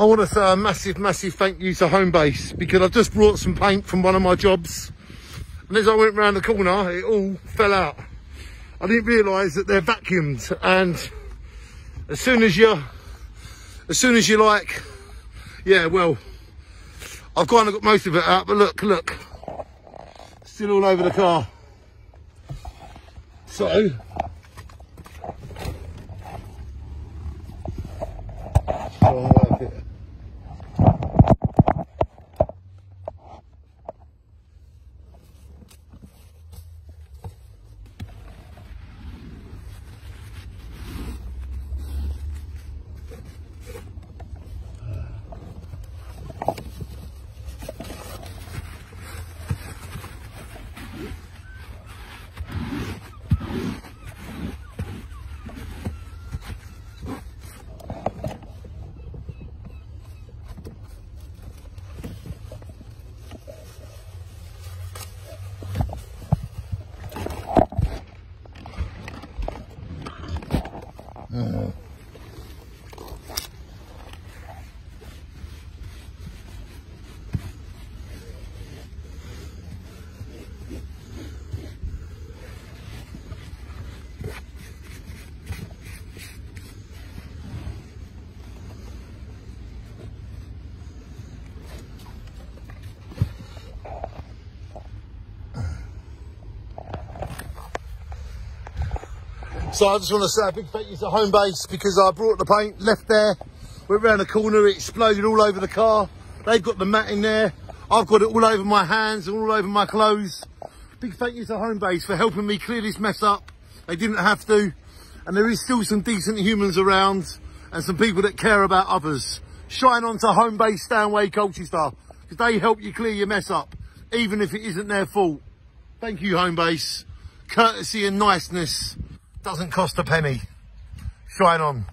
I want to say a massive, massive thank you to Homebase because I've just brought some paint from one of my jobs. And as I went round the corner, it all fell out. I didn't realise that they're vacuumed. And as soon as you, as soon as you like, yeah, well, I've kind of got most of it out, but look, look, still all over the car. So, 嗯。So I just want to say a big thank you to Homebase because I brought the paint, left there, went round the corner, it exploded all over the car. They've got the mat in there. I've got it all over my hands and all over my clothes. Big thank you to Homebase for helping me clear this mess up. They didn't have to. And there is still some decent humans around and some people that care about others. Shine on to Homebase Stanway Colchester because they help you clear your mess up, even if it isn't their fault. Thank you, Homebase. Courtesy and niceness doesn't cost a penny. Shine on.